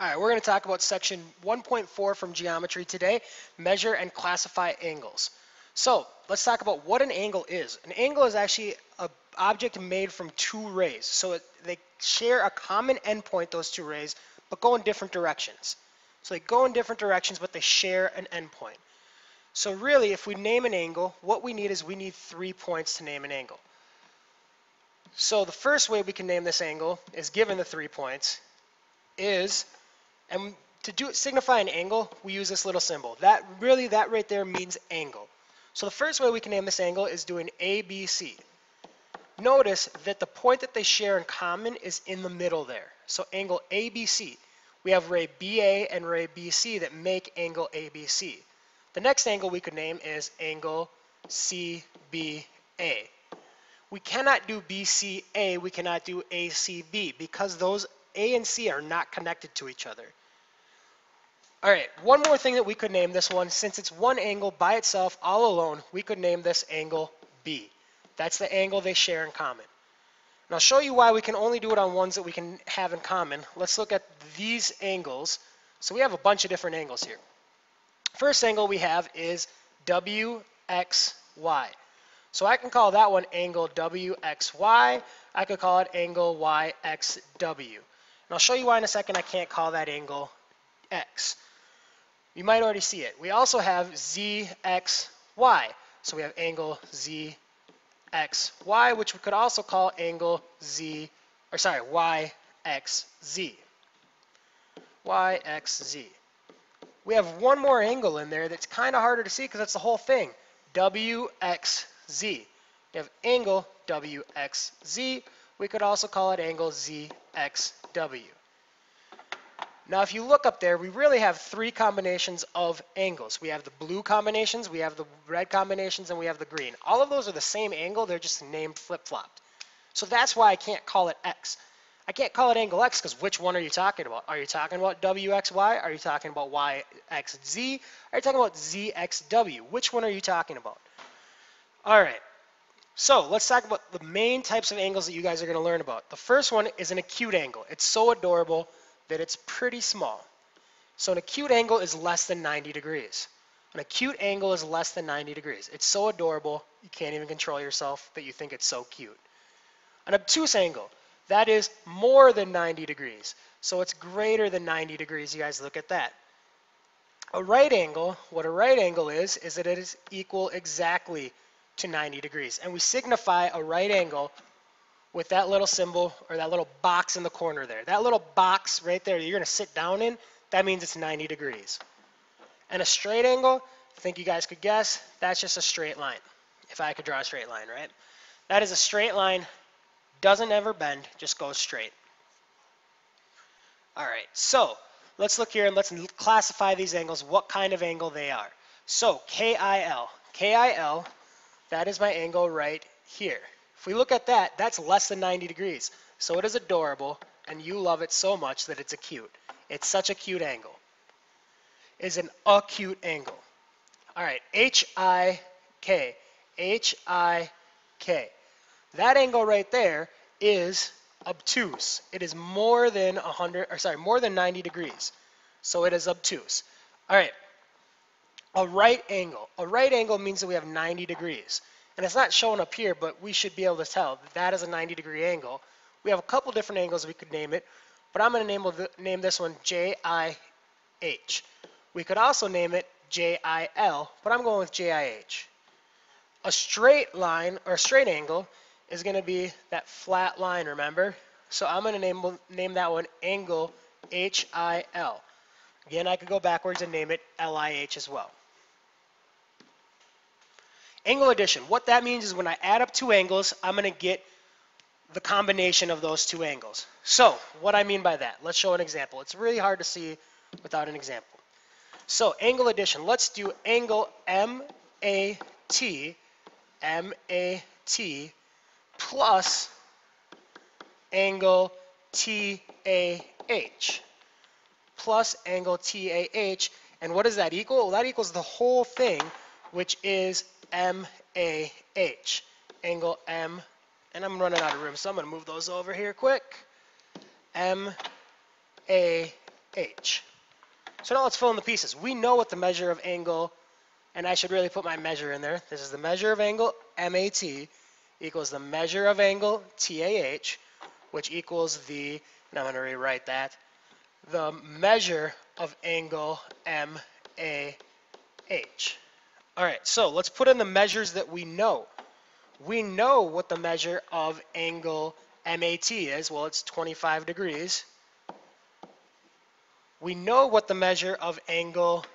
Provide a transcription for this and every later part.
All right, we're going to talk about section 1.4 from geometry today, measure and classify angles. So let's talk about what an angle is. An angle is actually an object made from two rays. So it, they share a common endpoint, those two rays, but go in different directions. So they go in different directions, but they share an endpoint. So really, if we name an angle, what we need is we need three points to name an angle. So the first way we can name this angle is given the three points, is and to do signify an angle, we use this little symbol. That really, that right there means angle. So the first way we can name this angle is doing ABC. Notice that the point that they share in common is in the middle there. So angle ABC. We have ray BA and ray BC that make angle ABC. The next angle we could name is angle CBA. We cannot do BCA, we cannot do ACB because those A and C are not connected to each other. All right, one more thing that we could name this one, since it's one angle by itself, all alone, we could name this angle B. That's the angle they share in common. And I'll show you why we can only do it on ones that we can have in common. Let's look at these angles. So we have a bunch of different angles here. First angle we have is WXY. So I can call that one angle WXY. I could call it angle YXW. And I'll show you why in a second I can't call that angle X. You might already see it. We also have ZXY. So we have angle ZXY, which we could also call angle Z, or sorry, YXZ. YXZ. We have one more angle in there that's kind of harder to see because that's the whole thing. WXZ. We have angle WXZ. We could also call it angle ZXW. Now if you look up there, we really have three combinations of angles. We have the blue combinations, we have the red combinations, and we have the green. All of those are the same angle, they're just named flip-flopped. So that's why I can't call it X. I can't call it angle X because which one are you talking about? Are you talking about WXY? Are you talking about YXZ? Are you talking about ZXW? Which one are you talking about? All right. So let's talk about the main types of angles that you guys are going to learn about. The first one is an acute angle. It's so adorable that it's pretty small. So an acute angle is less than 90 degrees. An acute angle is less than 90 degrees. It's so adorable, you can't even control yourself that you think it's so cute. An obtuse angle, that is more than 90 degrees. So it's greater than 90 degrees. You guys look at that. A right angle, what a right angle is, is that it is equal exactly to 90 degrees. And we signify a right angle with that little symbol or that little box in the corner there. That little box right there you're going to sit down in, that means it's 90 degrees. And a straight angle, I think you guys could guess, that's just a straight line. If I could draw a straight line, right? That is a straight line, doesn't ever bend, just goes straight. All right, so let's look here and let's classify these angles, what kind of angle they are. So KIL, KIL, that is my angle right here. If we look at that, that's less than 90 degrees. So it is adorable, and you love it so much that it's acute. It's such a cute angle. Is an acute angle. All right, H-I-K. H-I-K. That angle right there is obtuse. It is more than 100, or sorry, more than 90 degrees. So it is obtuse. All right, a right angle. A right angle means that we have 90 degrees and it's not shown up here, but we should be able to tell that, that is a 90 degree angle. We have a couple different angles we could name it, but I'm going to name, name this one J-I-H. We could also name it J-I-L, but I'm going with J-I-H. A straight line, or a straight angle, is going to be that flat line, remember? So I'm going to name, name that one angle H-I-L. Again, I could go backwards and name it L-I-H as well. Angle addition, what that means is when I add up two angles, I'm going to get the combination of those two angles. So what I mean by that, let's show an example. It's really hard to see without an example. So angle addition, let's do angle M-A-T, M-A-T plus angle T-A-H plus angle T-A-H. And what does that equal? Well, that equals the whole thing, which is M-A-H. Angle M, and I'm running out of room, so I'm going to move those over here quick. MAH. So now let's fill in the pieces. We know what the measure of angle, and I should really put my measure in there. This is the measure of angle MAT equals the measure of angle TAH, which equals the, and I'm going to rewrite that, the measure of angle MAH. All right, so let's put in the measures that we know. We know what the measure of angle MAT is. Well, it's 25 degrees. We know what the measure of angle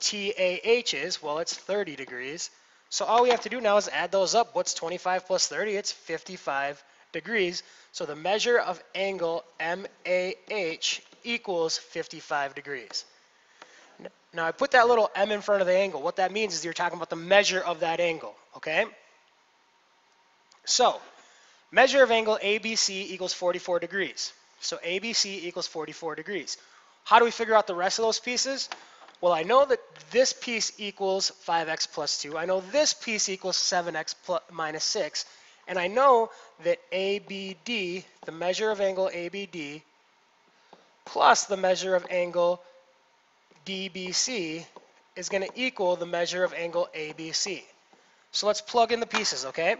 TAH is. Well, it's 30 degrees. So all we have to do now is add those up. What's 25 plus 30? It's 55 degrees. So the measure of angle MAH equals 55 degrees. Now I put that little m in front of the angle. What that means is you're talking about the measure of that angle, okay? So, measure of angle ABC equals 44 degrees. So ABC equals 44 degrees. How do we figure out the rest of those pieces? Well, I know that this piece equals 5x plus 2. I know this piece equals 7x plus, minus 6. And I know that ABD, the measure of angle ABD, plus the measure of angle DBC is going to equal the measure of angle ABC. So let's plug in the pieces, okay?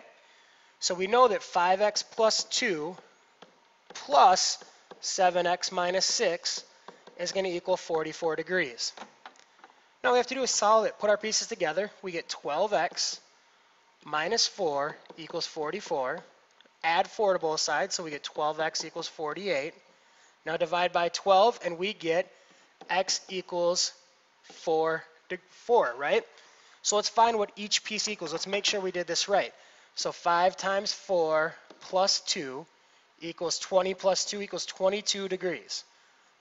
So we know that 5x plus 2 plus 7x minus 6 is going to equal 44 degrees. Now we have to do is solve it. Put our pieces together. We get 12x minus 4 equals 44. Add 4 to both sides, so we get 12x equals 48. Now divide by 12, and we get x equals 4, 4, right? So let's find what each piece equals. Let's make sure we did this right. So 5 times 4 plus 2 equals 20 plus 2 equals 22 degrees.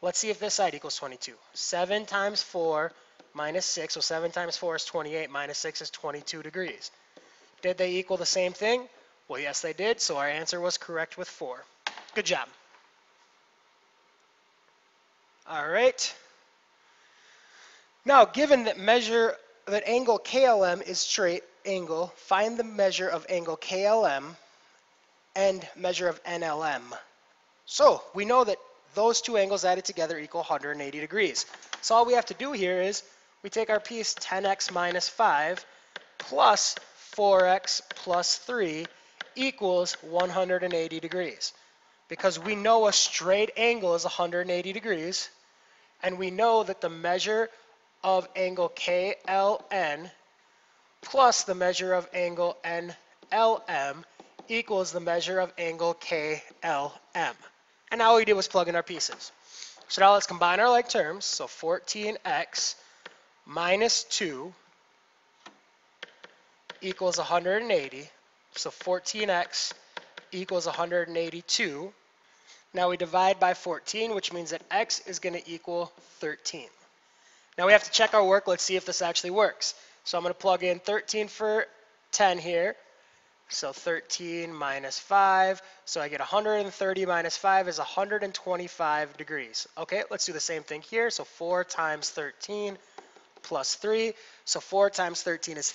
Let's see if this side equals 22. 7 times 4 minus 6, so 7 times 4 is 28, minus 6 is 22 degrees. Did they equal the same thing? Well, yes, they did, so our answer was correct with 4. Good job. All right. Now, given that measure that angle KLM is straight angle, find the measure of angle KLM and measure of NLM. So we know that those two angles added together equal 180 degrees. So all we have to do here is we take our piece 10x minus 5 plus 4x plus 3 equals 180 degrees. Because we know a straight angle is 180 degrees, and we know that the measure of angle KLN plus the measure of angle NLM equals the measure of angle KLM. And now all we did was plug in our pieces. So now let's combine our like terms. So 14x minus 2 equals 180. So 14x equals 182. Now we divide by 14, which means that x is going to equal 13. Now we have to check our work. Let's see if this actually works. So I'm going to plug in 13 for 10 here. So 13 minus 5. So I get 130 minus 5 is 125 degrees. Okay, let's do the same thing here. So 4 times 13 plus 3. So 4 times 13 is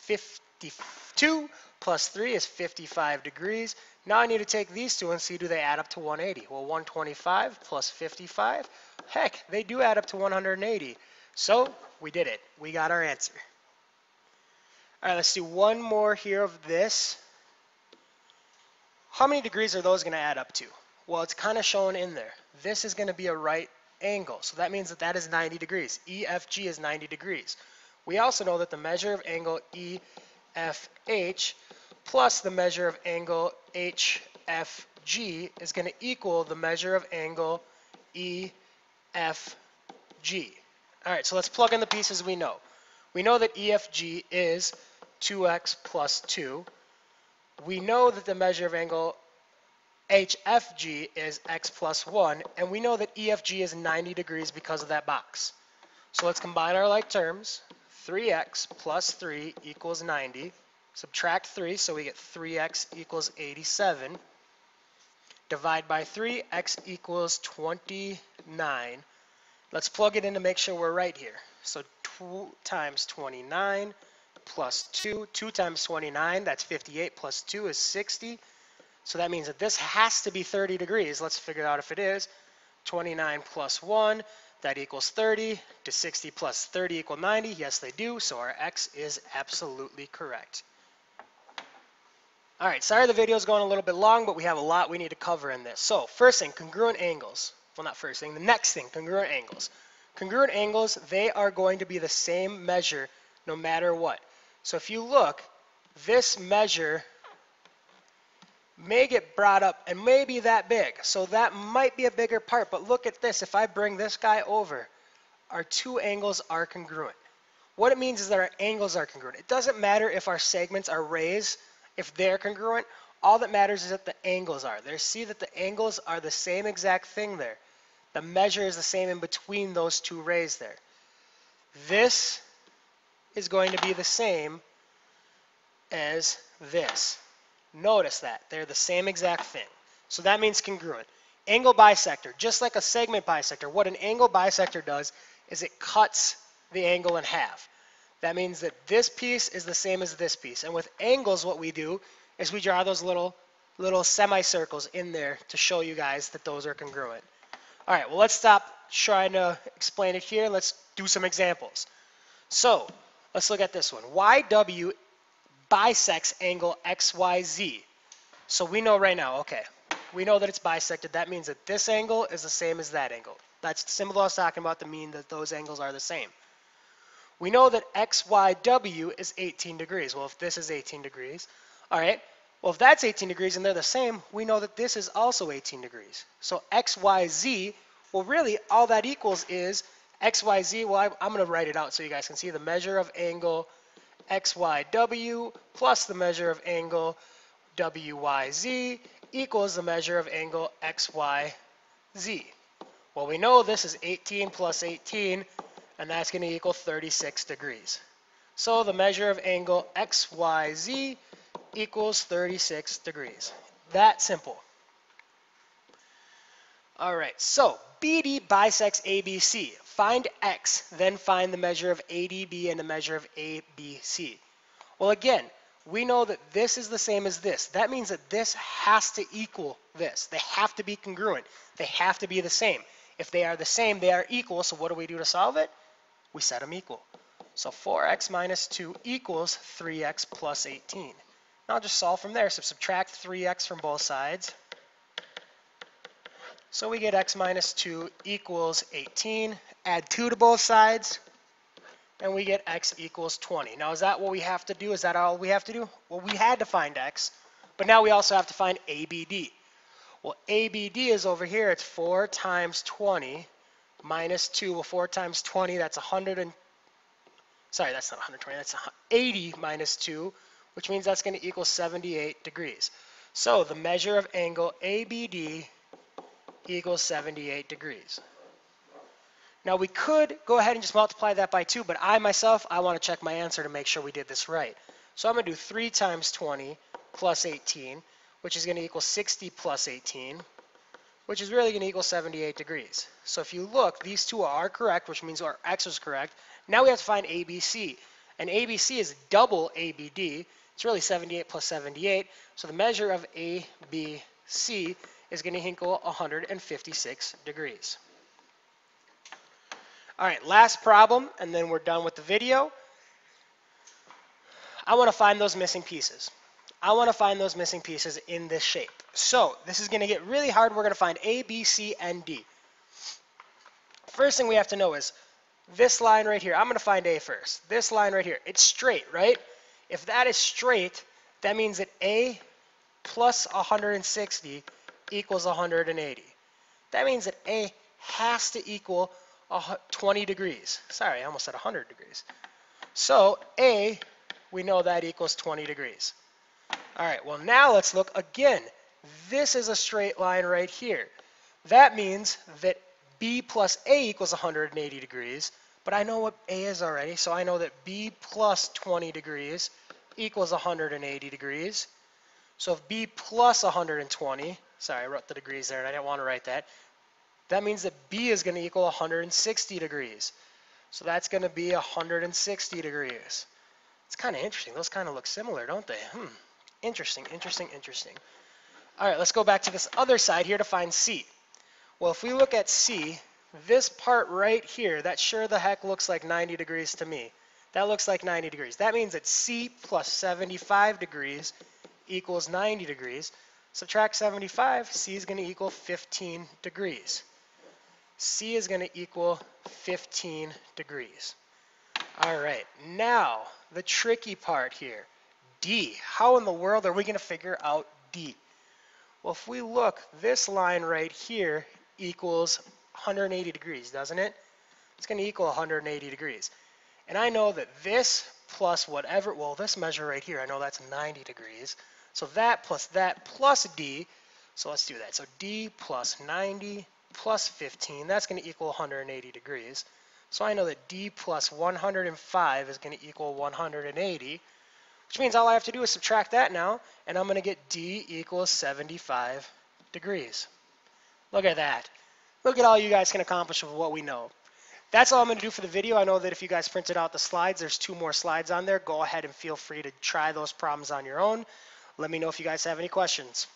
52 plus 3 is 55 degrees. Now I need to take these two and see do they add up to 180. Well, 125 plus 55, heck, they do add up to 180. So we did it. We got our answer. All right, let's do one more here of this. How many degrees are those going to add up to? Well, it's kind of shown in there. This is going to be a right angle. So that means that that is 90 degrees. EFG is 90 degrees. We also know that the measure of angle EFH plus the measure of angle HFG is going to equal the measure of angle EFG. All right, so let's plug in the pieces we know. We know that EFG is 2x plus 2. We know that the measure of angle HFG is x plus 1, and we know that EFG is 90 degrees because of that box. So let's combine our like terms. 3x plus 3 equals 90. Subtract 3, so we get 3x equals 87. Divide by 3, x equals 29. Let's plug it in to make sure we're right here. So 2 times 29 plus 2. 2 times 29, that's 58, plus 2 is 60. So that means that this has to be 30 degrees. Let's figure out if it is. 29 plus 1, That equals 30. Does 60 plus 30 equal 90? Yes, they do. So our x is absolutely correct. All right, sorry the video is going a little bit long, but we have a lot we need to cover in this. So first thing, congruent angles. Well, not first thing, the next thing, congruent angles. Congruent angles, they are going to be the same measure no matter what. So if you look, this measure may get brought up and may be that big. So that might be a bigger part. But look at this. If I bring this guy over, our two angles are congruent. What it means is that our angles are congruent. It doesn't matter if our segments are raised, if they're congruent. All that matters is that the angles are. There, see that the angles are the same exact thing there. The measure is the same in between those two rays there. This is going to be the same as this. Notice that. They're the same exact thing. So that means congruent. Angle bisector, just like a segment bisector, what an angle bisector does is it cuts the angle in half. That means that this piece is the same as this piece. And with angles, what we do is we draw those little little semicircles in there to show you guys that those are congruent. All right, well, let's stop trying to explain it here. Let's do some examples. So let's look at this one. YW bisects angle XYZ. So we know right now, okay, we know that it's bisected. That means that this angle is the same as that angle. That's the symbol I was talking about to mean that those angles are the same. We know that XYW is 18 degrees. Well, if this is 18 degrees, all right, well, if that's 18 degrees and they're the same, we know that this is also 18 degrees. So XYZ, well, really, all that equals is XYZ, well, I, I'm going to write it out so you guys can see the measure of angle xyw plus the measure of angle wyz equals the measure of angle xyz. Well, we know this is 18 plus 18, and that's going to equal 36 degrees. So the measure of angle xyz equals 36 degrees. That simple. All right, so BD bisects ABC. Find x, then find the measure of ADB and the measure of ABC. Well, again, we know that this is the same as this. That means that this has to equal this. They have to be congruent. They have to be the same. If they are the same, they are equal. So what do we do to solve it? We set them equal. So 4x minus 2 equals 3x plus 18. I'll just solve from there. So subtract 3x from both sides. So we get x minus 2 equals 18. Add 2 to both sides, and we get x equals 20. Now, is that what we have to do? Is that all we have to do? Well, we had to find x, but now we also have to find ABD. Well, ABD is over here. It's 4 times 20 minus 2. Well, 4 times 20, that's 100 and... Sorry, that's not 120. That's 80 minus 2, which means that's going to equal 78 degrees. So the measure of angle ABD equals 78 degrees. Now we could go ahead and just multiply that by 2, but I myself, I want to check my answer to make sure we did this right. So I'm going to do 3 times 20 plus 18, which is going to equal 60 plus 18, which is really going to equal 78 degrees. So if you look, these two are correct, which means our x is correct. Now we have to find ABC. And ABC is double ABD. It's really 78 plus 78. So the measure of ABC is going to equal 156 degrees. All right, last problem, and then we're done with the video. I want to find those missing pieces. I want to find those missing pieces in this shape. So this is going to get really hard. We're going to find A, B, C, and D. First thing we have to know is this line right here. I'm going to find A first. This line right here. It's straight, right? If that is straight, that means that A plus 160 equals 180. That means that A has to equal 20 degrees. Sorry, I almost said 100 degrees. So A, we know that equals 20 degrees. All right, well now let's look again. This is a straight line right here. That means that B plus A equals 180 degrees, but I know what A is already, so I know that B plus 20 degrees equals 180 degrees. So if B plus 120 Sorry, I wrote the degrees there and I didn't want to write that. That means that B is going to equal 160 degrees. So that's going to be 160 degrees. It's kind of interesting. Those kind of look similar, don't they? Hmm. Interesting, interesting, interesting. All right, let's go back to this other side here to find C. Well, if we look at C, this part right here, that sure the heck looks like 90 degrees to me. That looks like 90 degrees. That means that C plus 75 degrees equals 90 degrees. Subtract 75, C is going to equal 15 degrees. C is going to equal 15 degrees. All right, now the tricky part here. D. How in the world are we going to figure out D? Well, if we look, this line right here equals 180 degrees, doesn't it? It's going to equal 180 degrees. And I know that this plus whatever, well, this measure right here, I know that's 90 degrees. So that plus that plus D, so let's do that. So D plus 90 plus 15, that's going to equal 180 degrees. So I know that D plus 105 is going to equal 180, which means all I have to do is subtract that now, and I'm going to get D equals 75 degrees. Look at that. Look at all you guys can accomplish with what we know. That's all I'm going to do for the video. I know that if you guys printed out the slides, there's two more slides on there. Go ahead and feel free to try those problems on your own. Let me know if you guys have any questions.